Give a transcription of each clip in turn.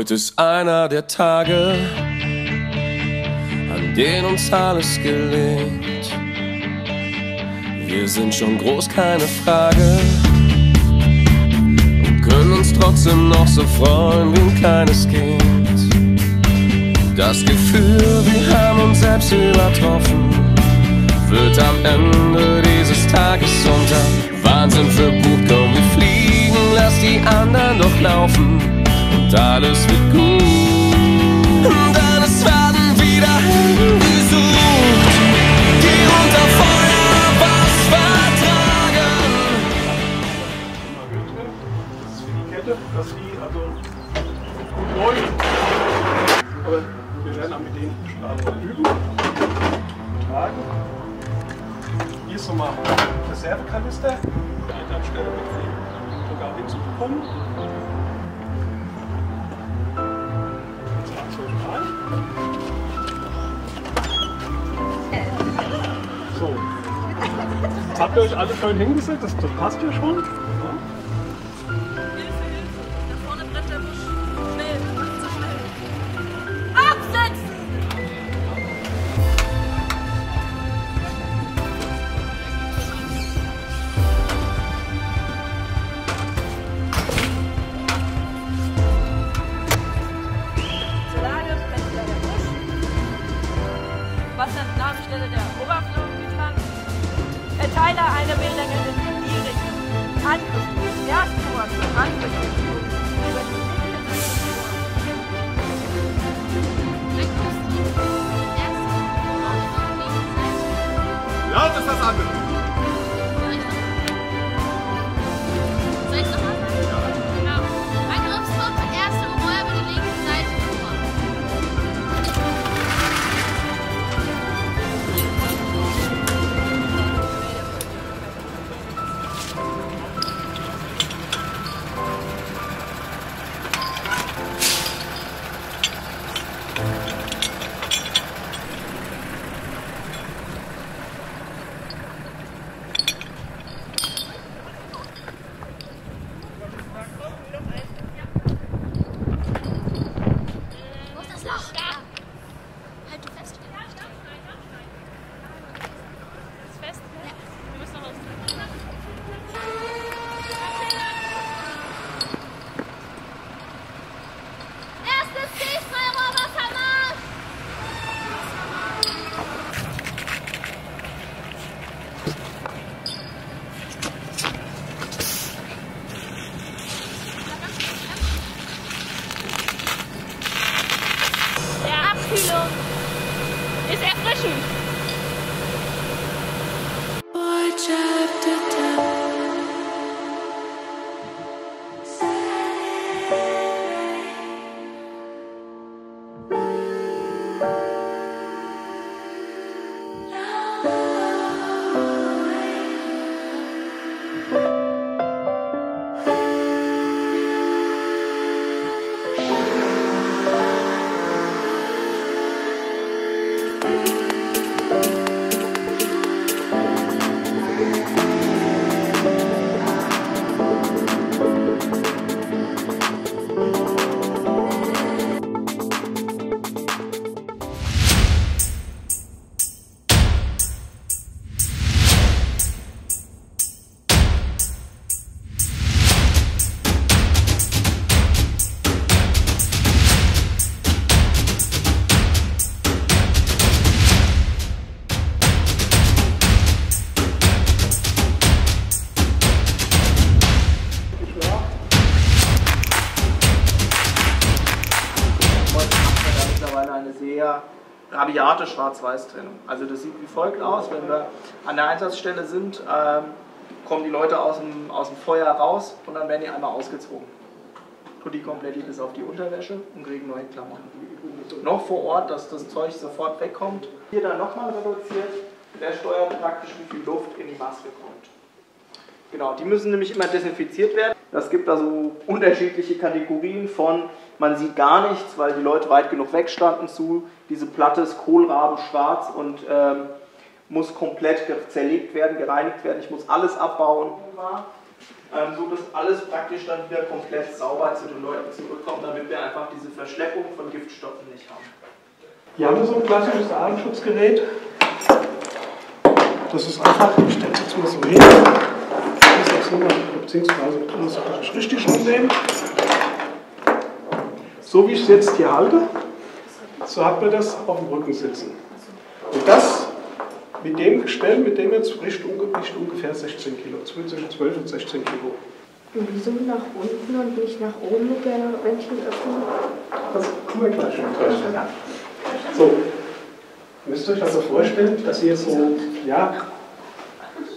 Heute ist einer der Tage, an denen uns alles gelingt. Wir sind schon groß, keine Frage. Und können uns trotzdem noch so freuen wie ein kleines Kind. Das Gefühl, wir haben uns selbst übertroffen, wird am Ende dieses Tages unter Wahnsinn verbucht. Komm, wir fliegen, lass die anderen doch laufen und alles wird gut. Jetzt habt ihr euch alle schön hingesetzt, das, das passt ja schon. Rabiate Schwarz-Weiß-Trennung. Also das sieht wie folgt aus, wenn wir an der Einsatzstelle sind, ähm, kommen die Leute aus dem, aus dem Feuer raus und dann werden die einmal ausgezogen. Tut die komplett bis auf die Unterwäsche und kriegen neue Klamotten. Noch vor Ort, dass das Zeug sofort wegkommt. Hier dann nochmal reduziert, der steuert praktisch, wie viel Luft in die Maske kommt. Genau, die müssen nämlich immer desinfiziert werden. Das gibt also unterschiedliche Kategorien von, man sieht gar nichts, weil die Leute weit genug wegstanden zu, diese Platte ist kohlrabenschwarz und ähm, muss komplett zerlegt werden, gereinigt werden. Ich muss alles abbauen. ähm, so dass alles praktisch dann wieder komplett sauber zu den Leuten zurückkommt, damit wir einfach diese Verschleppung von Giftstoffen nicht haben. Hier haben wir so ein klassisches Atemschutzgerät. Das ist einfach, ich stelle es jetzt mal so hin. Das ist jetzt nur, beziehungsweise kann man es richtig rumnehmen. So wie ich es jetzt hier halte, so hat man das auf dem Rücken sitzen. Und das mit dem Gestell, mit dem jetzt wiegt ungefähr 16 Kilo, zwischen 12 und 16 Kilo. Und wieso nach unten und nicht nach oben mit der Ventilöffnung? Das kommen wir gleich schon gleich. So, müsst ihr euch also vorstellen, dass ihr so ja,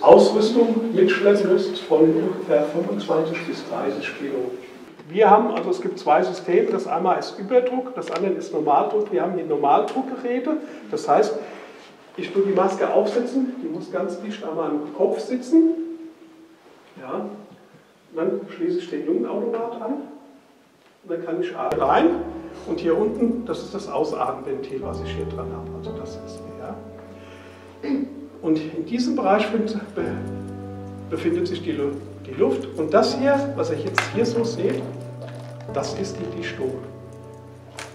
Ausrüstung mitschleppen müsst von ungefähr 25 bis 30 Kilo. Wir haben, also es gibt zwei Systeme, das einmal ist Überdruck, das andere ist Normaldruck. Wir haben hier Normaldruckgeräte, das heißt, ich tue die Maske aufsetzen, die muss ganz dicht an meinem Kopf sitzen. Ja. Dann schließe ich den Lungenautomat an. Dann kann ich atmen rein. Und hier unten, das ist das Ausatmenventil, was ich hier dran habe. Also das ist ja. Und in diesem Bereich befindet sich die, die Luft. Und das hier, was ihr jetzt hier so seht, das ist die Dichtung.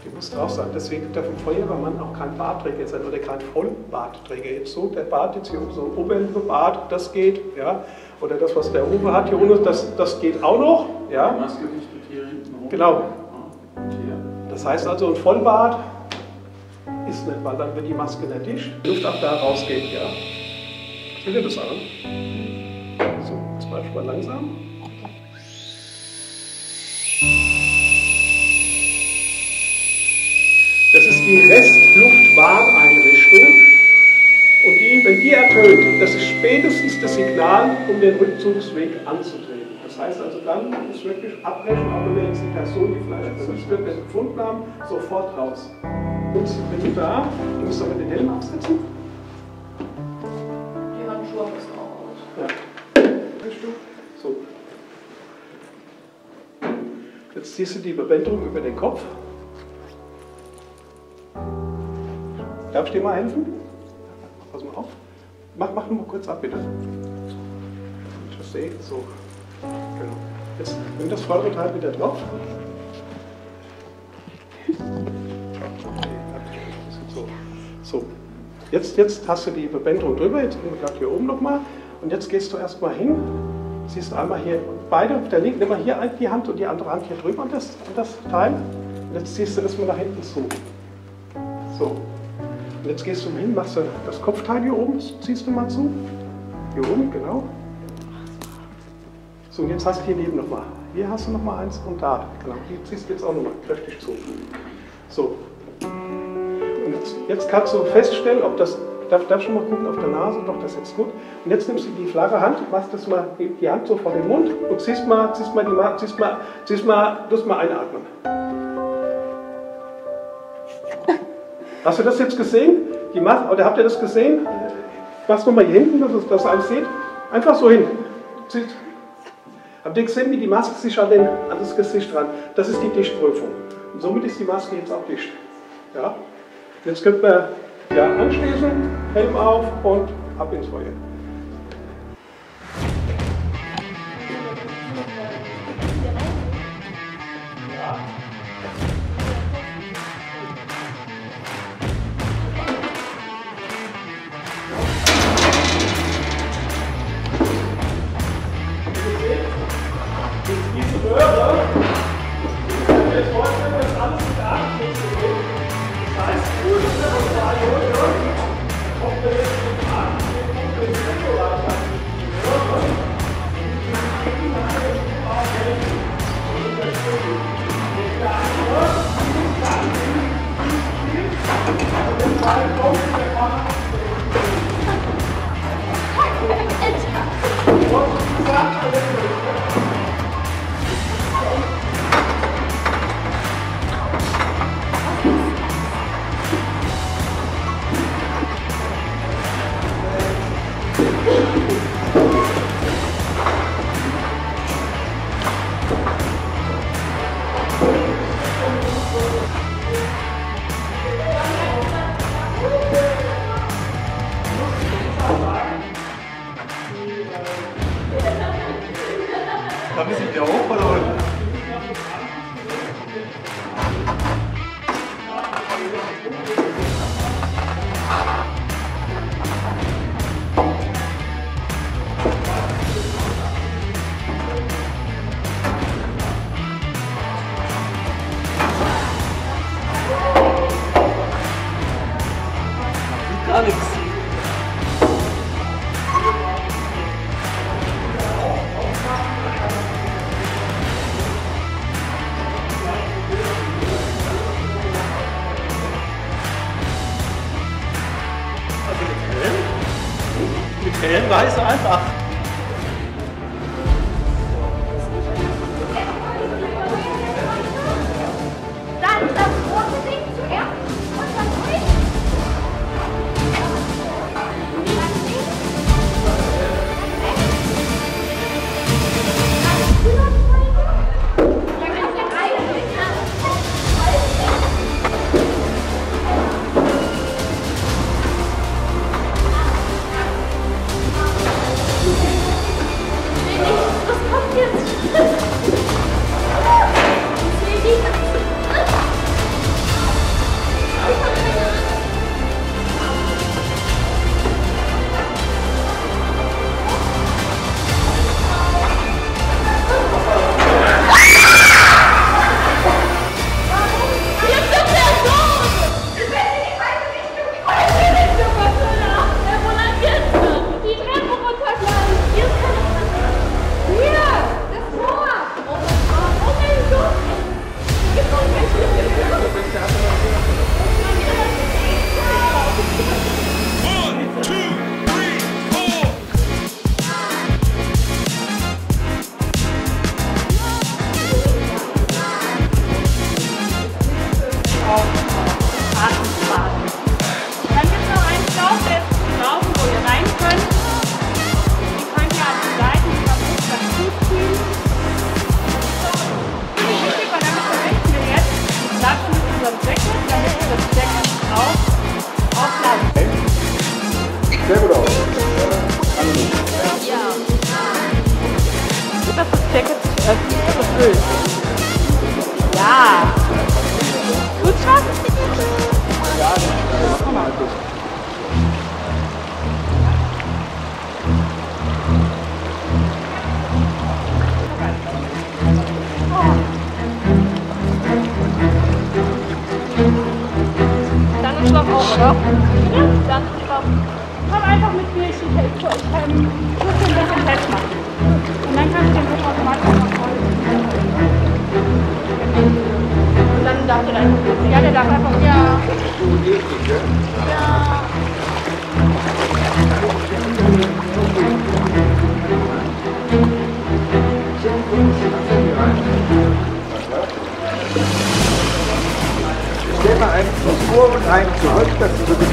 Die muss drauf sein. Deswegen darf ein Feuerwehrmann auch kein Bartträger sein oder kein Vollbartträger. Jetzt so, der Bart jetzt hier oben, so ein Oberlippenbart, das geht. Ja. Oder das, was der Uwe hat hier unten, das, das geht auch noch. Ja. Die Maske richtet hier hinten rum. Genau. Das heißt also, ein Vollbart ist nicht, weil dann wird die Maske nicht dicht, die Luft auch da rausgeht. Ja. Seht ihr das an? So, jetzt mal mal langsam. Das ist die Restluftwarneinrichtung. Und die, wenn die ertönt, das ist spätestens das Signal, um den Rückzugsweg anzutreten. Das heißt also, dann muss wirklich abbrechen, auch wenn wir jetzt die Person, die vielleicht vermisst wird, gefunden haben, sofort raus. Und wenn du da, du musst aber den Helm absetzen. Ziehst du die Überwältigung über den Kopf. Darf ich dir mal helfen? Pass mal auf. Mach, mach nur mal kurz ab, bitte. Ich das sehe. So. Genau. Jetzt nimm das vordere Teil wieder drauf. So. so. Jetzt, jetzt hast du die Verbänderung drüber. Jetzt nehmen wir gerade hier oben nochmal. Und jetzt gehst du erstmal hin. Siehst einmal hier beide auf der linken, mal hier die Hand und die andere Hand hier drüber und das, das Teil. Und jetzt ziehst du das mal nach hinten zu. So. Und jetzt gehst du hin, machst du das Kopfteil hier oben, ziehst du mal zu. Hier oben, genau. So, und jetzt hast du hier neben nochmal. Hier hast du nochmal eins und da. Genau. Die ziehst du jetzt auch nochmal kräftig zu. So. Und jetzt, jetzt kannst du feststellen, ob das. Darf, darf schon mal gucken auf der Nase? Doch, das ist jetzt gut. Und jetzt nimmst du die flache Hand, machst das mal, die Hand so vor den Mund und ziehst mal, ziehst mal, die, ziehst mal, ziehst mal, du mal einatmen. Hast du das jetzt gesehen? Die Mas oder habt ihr das gesehen? Mach's nochmal hier hinten, dass ihr das alles seht. Einfach so hin. Habt ihr gesehen, wie die Maske sich an, den, an das Gesicht ran? Das ist die Dichtprüfung. Und somit ist die Maske jetzt auch dicht. Ja? Jetzt könnt wir ja, anschließen, Helm auf und ab ins Feuer.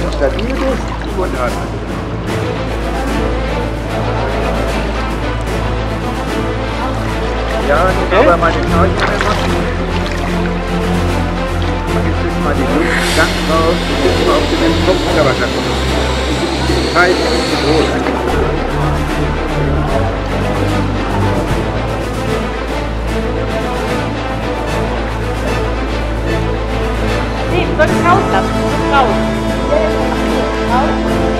Du stabil bist und an. Ja, ich aber mal den Knäuel machen. Jetzt ist mal die Luft ganz raus und jetzt mal auf den Kopf oder was da kommt. Kalt und zu groß. Nee, du sollst rauslassen. Luft raus.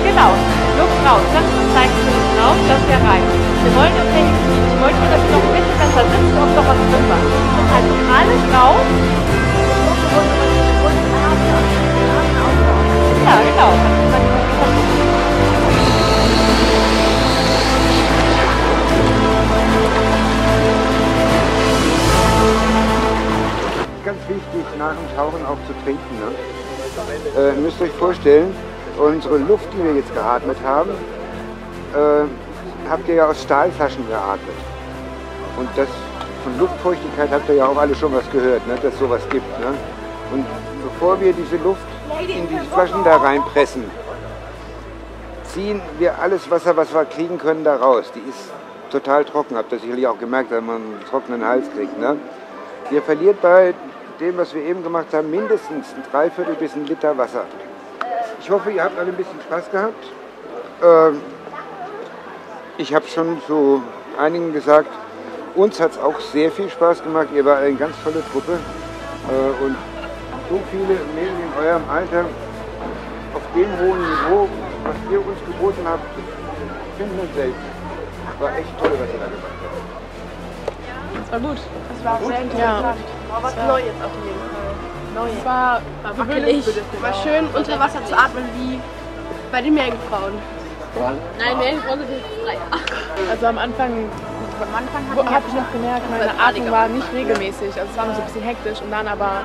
Genau. Luft raus. Lass uns zeigen, Luft raus, lass ja rein. Wir wollen das ja nicht. Ich wollte nur, dass du noch ein bisschen besser sitzt, ob noch was drin war. Also alles raus. Ja, genau. Vorstellen, unsere Luft, die wir jetzt geatmet haben, äh, habt ihr ja aus Stahlflaschen geatmet. Und das von Luftfeuchtigkeit habt ihr ja auch alle schon was gehört, ne? dass sowas gibt. Ne? Und bevor wir diese Luft in die Flaschen da reinpressen, ziehen wir alles Wasser, was wir kriegen können, da raus. Die ist total trocken, habt ihr sicherlich auch gemerkt, wenn man einen trockenen Hals kriegt. Ne? Ihr verliert bei dem, was wir eben gemacht haben, mindestens ein Dreiviertel bis ein Liter Wasser. Ich hoffe, ihr habt alle ein bisschen Spaß gehabt. Ähm, ich habe schon zu einigen gesagt, uns hat es auch sehr viel Spaß gemacht. Ihr war eine ganz tolle Truppe. Äh, und so viele Mädchen in eurem Alter auf dem hohen Niveau, was ihr uns geboten habt, finden wir selten. War echt toll, was ihr da gemacht habt. Das war gut. Das war sehr interessant. Aber was Neues auf jeden Fall. Es war, wackelig. war schön unter Wasser zu atmen wie bei den Meerjungfrauen. Nein, Meerjungfrauen sind frei. Also am Anfang Am Anfang habe ich noch gemerkt, meine Atmung war nicht regelmäßig. Also es war noch so ein bisschen hektisch und dann aber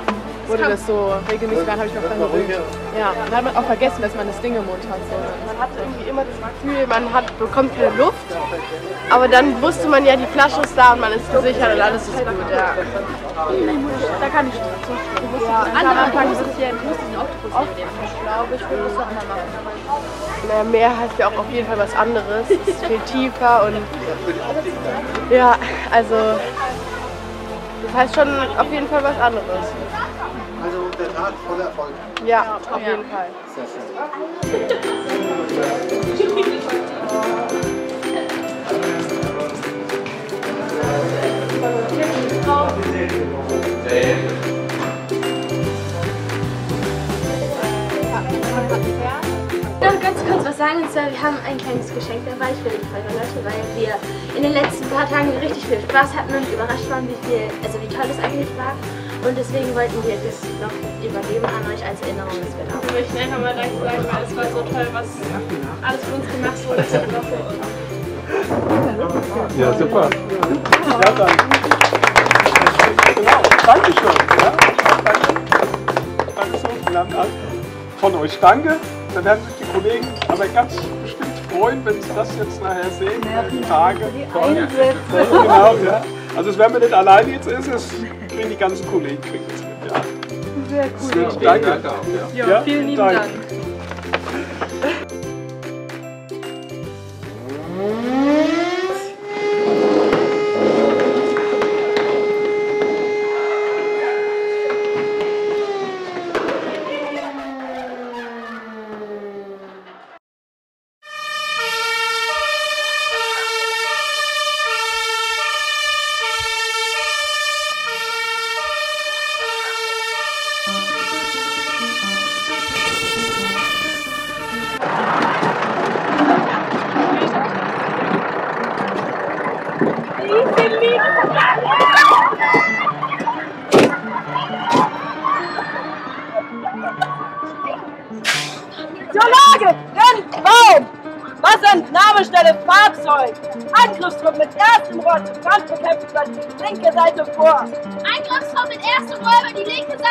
wurde das so regelmäßig, dann habe ich mich dran gewöhnt. Ja, dann hat man auch vergessen, dass man das Ding im Mund hat. So. Man hat irgendwie immer das Gefühl, man hat, bekommt keine Luft. Aber dann wusste man ja, die Flasche ist da und man ist gesichert und alles ist gut. Ja. Da kann ich zustimmen. Ja, Am Anfang muss ich den Oktopus nehmen. Ich glaube, ich würde das auch mal machen. Naja, Meer heißt ja auch auf jeden Fall was anderes. Es ist viel tiefer und ja, also das heißt schon auf jeden Fall was anderes. Tat voller Erfolg. Ja, auf jeden Fall. Sehr schön. noch ganz kurz was sagen. Und zwar, wir haben ein kleines Geschenk dabei für die Folge-Leute, weil wir in den letzten paar Tagen richtig viel Spaß hatten und überrascht waren, wie viel, also wie toll es eigentlich war. Und deswegen wollten wir das noch übergeben an euch als Erinnerung, dass wir da Wir möchten einfach mal Danke sagen, weil es war so toll, was alles für uns gemacht wurde. Ja, super. Ja, dann. Genau, Dankeschön. Ja, danke. Und dann an- von euch danke. Dann werden sich die Kollegen aber ganz bestimmt freuen, wenn sie das jetzt nachher sehen, die Tage. Toll. Genau, ja. Also es werden wir nicht allein jetzt ist, es kriegen die ganzen Kollegen kriegen es mit, ja. Sehr cool. Gut, danke. Ja, vielen lieben Dank. Zur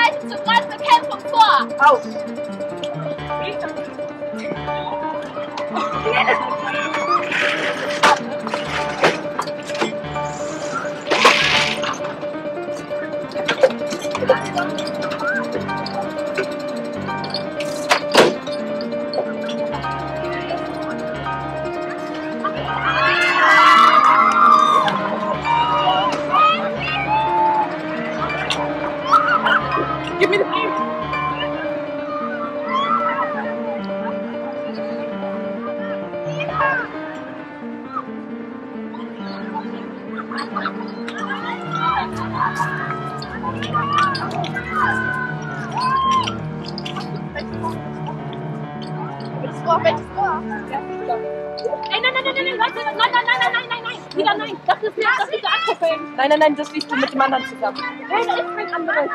über die linke Seite zur Brandbekämpfung vor. Aus! Wieder nein. Das ist nicht, das ist abgefilmt. Nein, nein, nein, das liest du mit dem anderen zusammen. Nein, das ist kein anderes.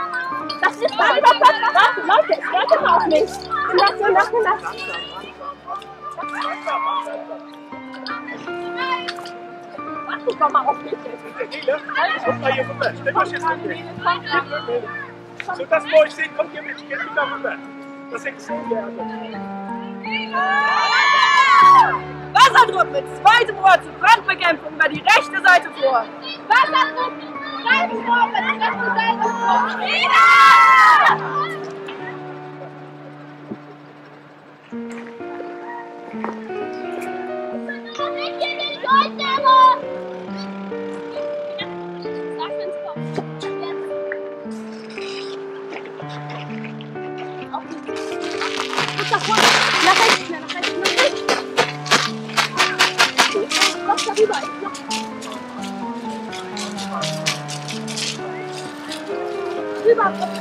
Das ist warte, warte, warte, warte, Leute, ich warte mal auf mich. Lass, lass, lass. Warte doch mal auf mich. Kommt mal hier rüber. Stellt euch jetzt mit. So, das bei euch seht, kommt hier mit. Geht wieder rüber. Das hängt so gerne. Wasserdruck mit zweitem Rohr zur Brandbekämpfung über die rechte Seite vor! Wasserdruck, zweites Rohr über die rechte Seite vor. Wieder! Ich geh Mom,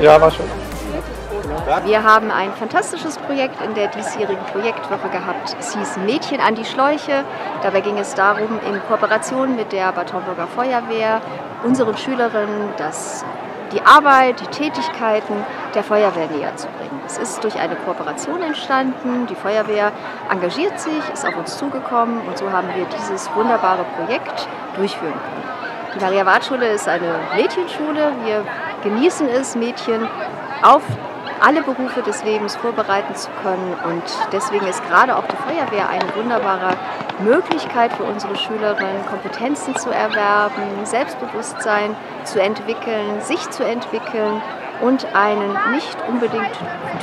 Ja, war schon. Wir haben ein fantastisches Projekt in der diesjährigen Projektwoche gehabt. Es hieß Mädchen an die Schläuche. Dabei ging es darum, in Kooperation mit der Bad Homburger Feuerwehr unseren Schülerinnen das, die Arbeit, die Tätigkeiten der Feuerwehr näher zu bringen. Es ist durch eine Kooperation entstanden. Die Feuerwehr engagiert sich, ist auf uns zugekommen und so haben wir dieses wunderbare Projekt durchführen können. Die Maria-Wart-Schule ist eine Mädchenschule. Wir genießen es, Mädchen auf alle Berufe des Lebens vorbereiten zu können. Und deswegen ist gerade auch die Feuerwehr eine wunderbare Möglichkeit für unsere Schülerinnen, Kompetenzen zu erwerben, Selbstbewusstsein zu entwickeln, sich zu entwickeln und einen nicht unbedingt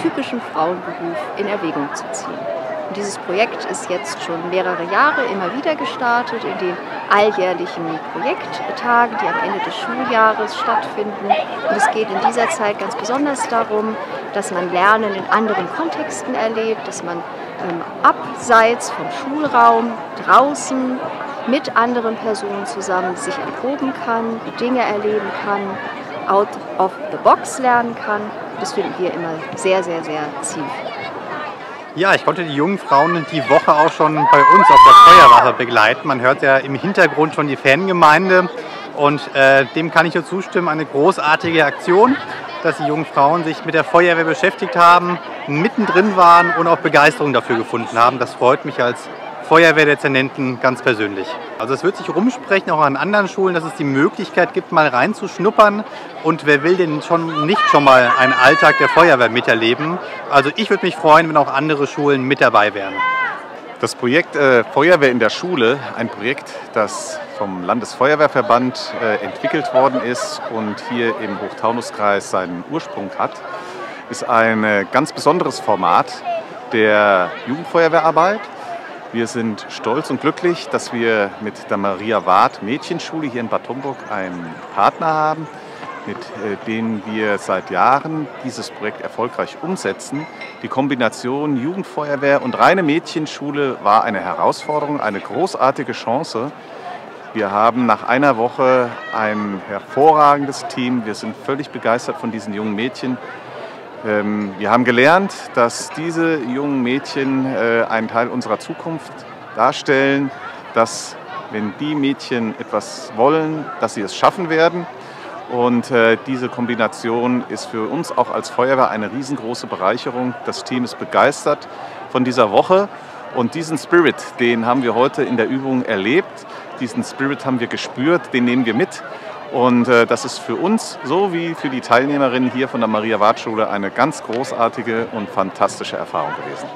typischen Frauenberuf in Erwägung zu ziehen. Und dieses Projekt ist jetzt schon mehrere Jahre immer wieder gestartet in den alljährlichen Projekttagen, die am Ende des Schuljahres stattfinden. Und es geht in dieser Zeit ganz besonders darum, dass man Lernen in anderen Kontexten erlebt, dass man ähm, abseits vom Schulraum draußen mit anderen Personen zusammen sich erproben kann, Dinge erleben kann, out of the box lernen kann. Das finden wir immer sehr, sehr, sehr zielführend. Ja, ich konnte die jungen Frauen die Woche auch schon bei uns auf der Feuerwache begleiten. Man hört ja im Hintergrund schon die Fangemeinde und äh, dem kann ich nur zustimmen. Eine großartige Aktion, dass die jungen Frauen sich mit der Feuerwehr beschäftigt haben, mittendrin waren und auch Begeisterung dafür gefunden haben. Das freut mich als Feuerwehrdezernenten ganz persönlich. Also es wird sich rumsprechen, auch an anderen Schulen, dass es die Möglichkeit gibt, mal reinzuschnuppern. Und wer will denn schon nicht schon mal einen Alltag der Feuerwehr miterleben? Also ich würde mich freuen, wenn auch andere Schulen mit dabei wären. Das Projekt äh, Feuerwehr in der Schule, ein Projekt, das vom Landesfeuerwehrverband äh, entwickelt worden ist und hier im Hochtaunuskreis seinen Ursprung hat, ist ein äh, ganz besonderes Format der Jugendfeuerwehrarbeit. Wir sind stolz und glücklich, dass wir mit der Maria Ward Mädchenschule hier in Bad Homburg einen Partner haben, mit äh, denen wir seit Jahren dieses Projekt erfolgreich umsetzen. Die Kombination Jugendfeuerwehr und reine Mädchenschule war eine Herausforderung, eine großartige Chance. Wir haben nach einer Woche ein hervorragendes Team. Wir sind völlig begeistert von diesen jungen Mädchen. Ähm, wir haben gelernt, dass diese jungen Mädchen äh, einen Teil unserer Zukunft darstellen, dass wenn die Mädchen etwas wollen, dass sie es schaffen werden. Und äh, diese Kombination ist für uns auch als Feuerwehr eine riesengroße Bereicherung. Das Team ist begeistert von dieser Woche und diesen Spirit, den haben wir heute in der Übung erlebt. Diesen Spirit haben wir gespürt, den nehmen wir mit. Und äh, das ist für uns, so wie für die Teilnehmerinnen hier von der Maria-Wart-Schule, eine ganz großartige und fantastische Erfahrung gewesen.